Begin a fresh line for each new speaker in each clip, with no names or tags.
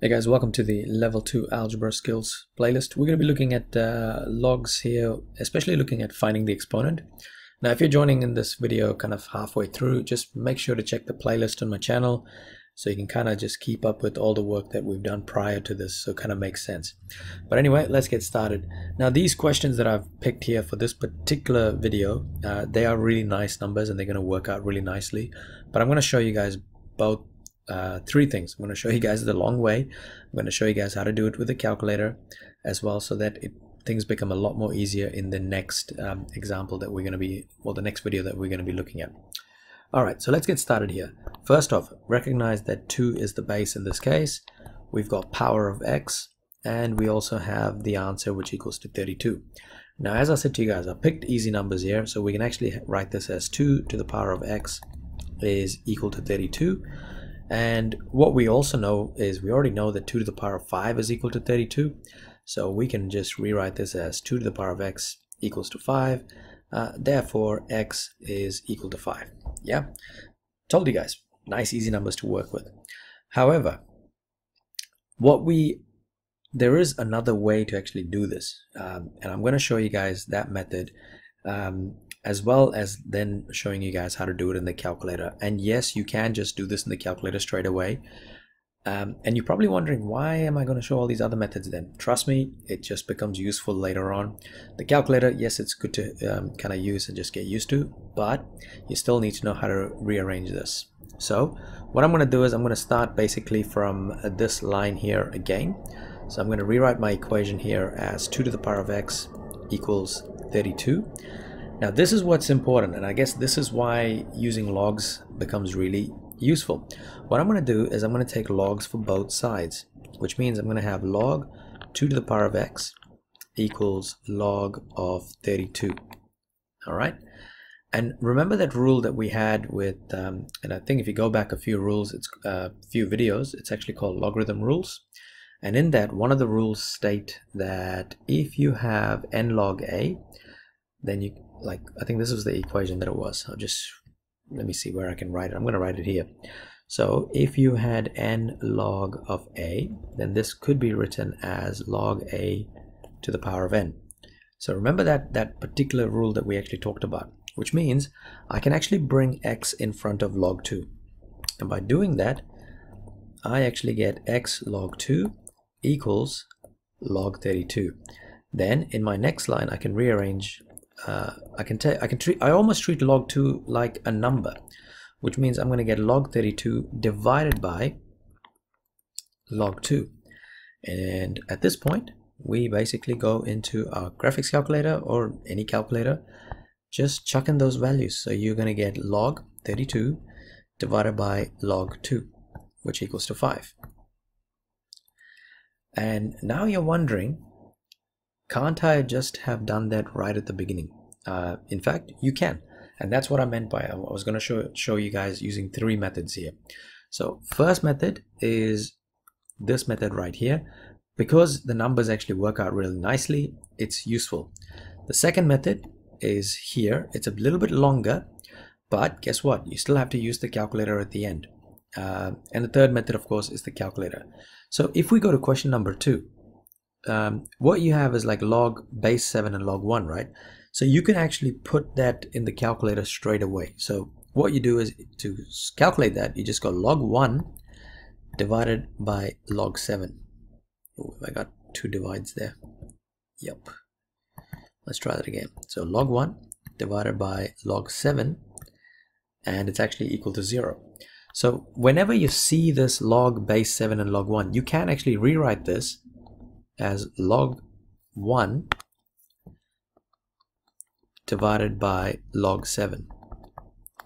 Hey guys, welcome to the level 2 algebra skills playlist. We're going to be looking at uh, logs here, especially looking at finding the exponent. Now if you're joining in this video kind of halfway through, just make sure to check the playlist on my channel so you can kind of just keep up with all the work that we've done prior to this so kind of makes sense. But anyway, let's get started. Now these questions that I've picked here for this particular video, uh, they are really nice numbers and they're going to work out really nicely. But I'm going to show you guys both uh, three things. I'm going to show you guys the long way. I'm going to show you guys how to do it with a calculator as well so that it, things become a lot more easier in the next um, example that we're going to be, well, the next video that we're going to be looking at. Alright, so let's get started here. First off, recognize that 2 is the base in this case. We've got power of x, and we also have the answer which equals to 32. Now, as I said to you guys, I picked easy numbers here, so we can actually write this as 2 to the power of x is equal to 32. And what we also know is we already know that 2 to the power of 5 is equal to 32. So we can just rewrite this as 2 to the power of x equals to 5. Uh, therefore, x is equal to 5. Yeah, told you guys, nice easy numbers to work with. However, what we there is another way to actually do this, um, and I'm going to show you guys that method um, as well as then showing you guys how to do it in the calculator. And yes, you can just do this in the calculator straight away. Um, and you're probably wondering, why am I going to show all these other methods then? Trust me, it just becomes useful later on. The calculator, yes, it's good to um, kind of use and just get used to, but you still need to know how to rearrange this. So what I'm going to do is I'm going to start basically from this line here again. So I'm going to rewrite my equation here as 2 to the power of x equals 32. Now this is what's important and I guess this is why using logs becomes really useful. What I'm going to do is I'm going to take logs for both sides which means I'm going to have log 2 to the power of x equals log of 32. Alright and remember that rule that we had with um, and I think if you go back a few rules it's a uh, few videos it's actually called logarithm rules and in that one of the rules state that if you have n log a then you like I think this was the equation that it was. I'll just let me see where I can write it. I'm going to write it here. So if you had n log of a then this could be written as log a to the power of n. So remember that that particular rule that we actually talked about which means I can actually bring x in front of log 2 and by doing that I actually get x log 2 equals log 32 then in my next line I can rearrange uh, I can tell I can treat I almost treat log 2 like a number which means I'm going to get log 32 divided by log 2 and at this point we basically go into our graphics calculator or any calculator just chuck in those values. So you're going to get log 32 divided by log 2 which equals to 5 and now you're wondering can't I just have done that right at the beginning? Uh, in fact, you can. And that's what I meant by I was going to show, show you guys using three methods here. So first method is this method right here. Because the numbers actually work out really nicely, it's useful. The second method is here. It's a little bit longer, but guess what? You still have to use the calculator at the end. Uh, and the third method, of course, is the calculator. So if we go to question number two, um, what you have is like log base 7 and log 1 right? So you can actually put that in the calculator straight away. So what you do is to calculate that you just go log 1 divided by log 7 oh, I got two divides there. Yep let's try that again. So log 1 divided by log 7 and it's actually equal to 0 so whenever you see this log base 7 and log 1 you can actually rewrite this as log 1 divided by log 7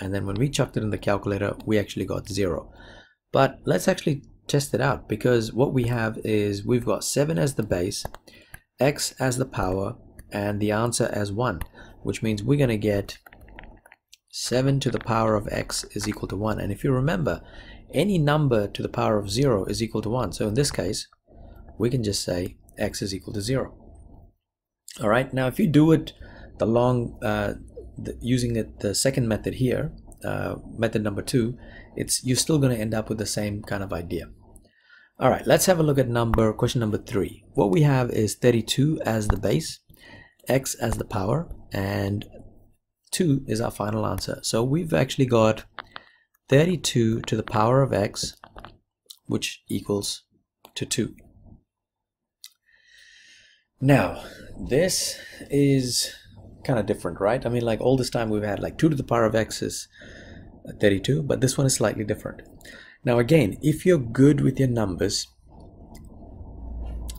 and then when we chucked it in the calculator we actually got 0 but let's actually test it out because what we have is we've got 7 as the base x as the power and the answer as 1 which means we're going to get 7 to the power of x is equal to 1 and if you remember any number to the power of 0 is equal to 1 so in this case we can just say x is equal to 0. All right, now if you do it the long, uh, the, using it the second method here, uh, method number two, it's you're still going to end up with the same kind of idea. All right, let's have a look at number question number three. What we have is 32 as the base, x as the power, and 2 is our final answer. So we've actually got 32 to the power of x, which equals to 2. Now, this is kind of different, right? I mean, like all this time we've had like 2 to the power of x is 32, but this one is slightly different. Now again, if you're good with your numbers,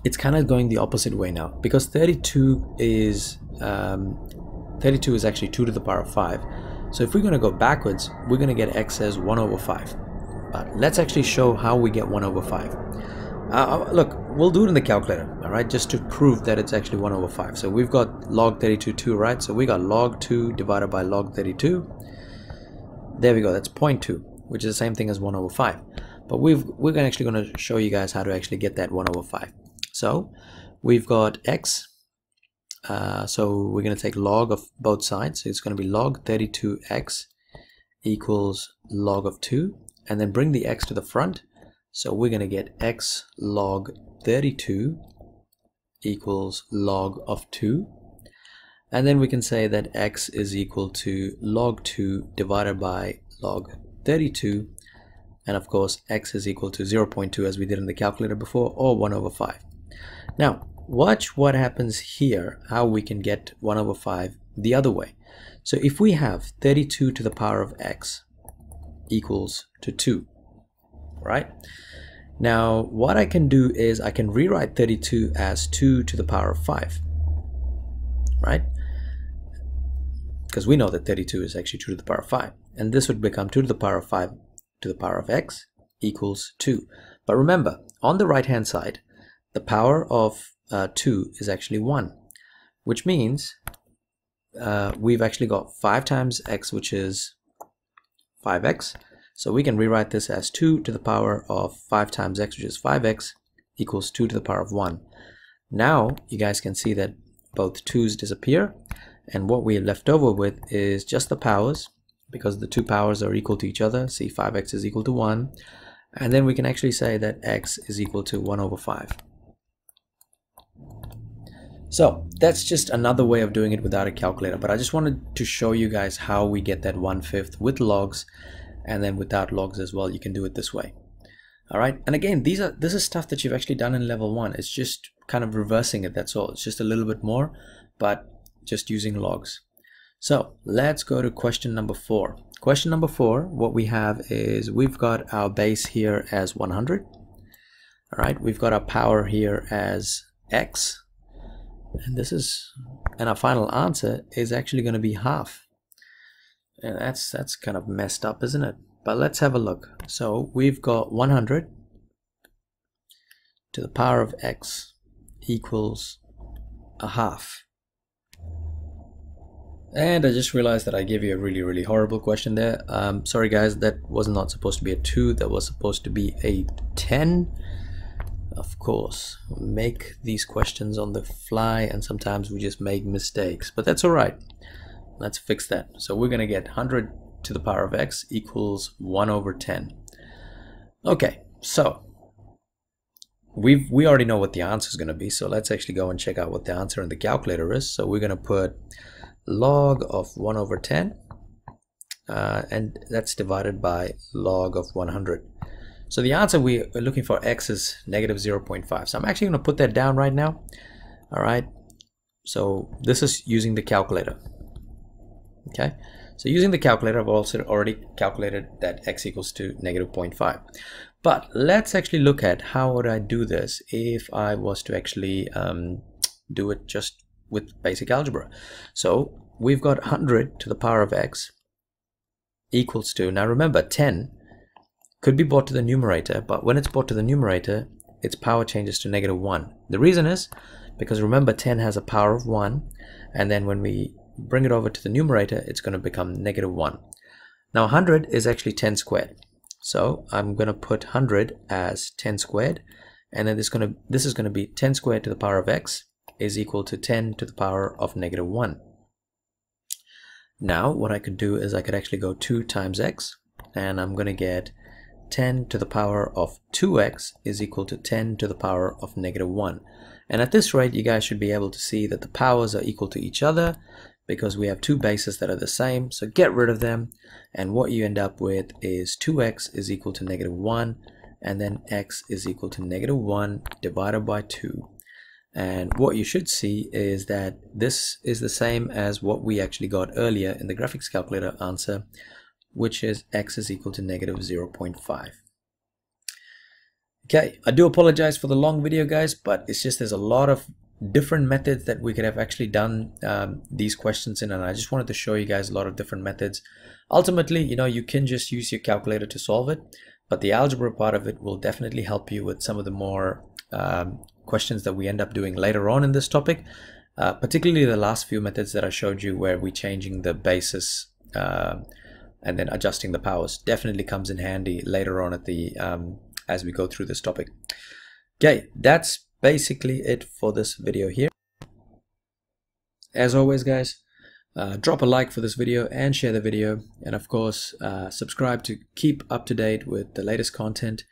it's kind of going the opposite way now because 32 is um, 32 is actually 2 to the power of 5. So if we're going to go backwards, we're going to get x as 1 over 5. But let's actually show how we get 1 over 5. Uh, uh, look, we'll do it in the calculator, all right, just to prove that it's actually 1 over 5. So we've got log 32 2, right? So we got log 2 divided by log 32. There we go, that's 0.2 which is the same thing as 1 over 5 but we've we're actually going to show you guys how to actually get that 1 over 5 so we've got x uh, so we're going to take log of both sides so it's going to be log 32x equals log of 2 and then bring the x to the front so we're going to get x log 32 equals log of 2 and then we can say that x is equal to log 2 divided by log 32 and of course x is equal to 0.2 as we did in the calculator before or 1 over 5 now watch what happens here how we can get 1 over 5 the other way. So if we have 32 to the power of x equals to 2 right now what I can do is I can rewrite 32 as 2 to the power of 5 right because we know that 32 is actually 2 to the power of 5 and this would become 2 to the power of 5 to the power of x equals 2. But remember, on the right hand side, the power of uh, 2 is actually 1, which means uh, we've actually got 5 times x, which is 5x. So we can rewrite this as 2 to the power of 5 times x, which is 5x, equals 2 to the power of 1. Now you guys can see that both 2's disappear, and what we are left over with is just the powers, because the two powers are equal to each other see 5x is equal to 1 and then we can actually say that x is equal to 1 over 5 so that's just another way of doing it without a calculator but I just wanted to show you guys how we get that 1 fifth with logs and then without logs as well you can do it this way all right and again these are this is stuff that you've actually done in level one it's just kind of reversing it that's all it's just a little bit more but just using logs so let's go to question number four. Question number four, what we have is we've got our base here as 100. All right, we've got our power here as x. And this is, and our final answer is actually going to be half. And that's, that's kind of messed up, isn't it? But let's have a look. So we've got 100 to the power of x equals a half. And I just realized that I gave you a really, really horrible question there. Um, sorry guys, that was not supposed to be a 2, that was supposed to be a 10. Of course, make these questions on the fly and sometimes we just make mistakes, but that's alright. Let's fix that. So we're going to get 100 to the power of x equals 1 over 10. Okay, so we've we already know what the answer is going to be, so let's actually go and check out what the answer in the calculator is. So we're going to put log of 1 over 10 uh, and that's divided by log of 100 so the answer we are looking for x is negative 0.5 so I'm actually going to put that down right now all right so this is using the calculator okay so using the calculator I've also already calculated that x equals to negative 0.5 but let's actually look at how would I do this if I was to actually um, do it just with basic algebra. So we've got 100 to the power of x equals to, now remember 10 could be brought to the numerator, but when it's brought to the numerator, its power changes to negative 1. The reason is because remember 10 has a power of 1, and then when we bring it over to the numerator, it's going to become negative 1. Now 100 is actually 10 squared. So I'm going to put 100 as 10 squared, and then this, going to, this is going to be 10 squared to the power of x is equal to 10 to the power of negative 1. Now what I could do is I could actually go 2 times x and I'm going to get 10 to the power of 2x is equal to 10 to the power of negative 1. And at this rate, you guys should be able to see that the powers are equal to each other because we have two bases that are the same. So get rid of them. And what you end up with is 2x is equal to negative 1 and then x is equal to negative 1 divided by 2. And what you should see is that this is the same as what we actually got earlier in the graphics calculator answer, which is x is equal to negative 0.5. Okay, I do apologize for the long video guys, but it's just there's a lot of different methods that we could have actually done um, these questions in and I just wanted to show you guys a lot of different methods. Ultimately, you know, you can just use your calculator to solve it, but the algebra part of it will definitely help you with some of the more um, questions that we end up doing later on in this topic, uh, particularly the last few methods that I showed you where we're changing the basis uh, and then adjusting the powers definitely comes in handy later on at the um, as we go through this topic. Okay, that's basically it for this video here. As always guys, uh, drop a like for this video and share the video and of course uh, subscribe to keep up to date with the latest content.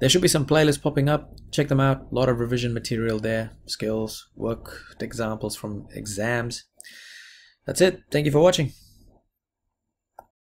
There should be some playlists popping up. Check them out. A lot of revision material there. Skills, work examples from exams. That's it. Thank you for watching.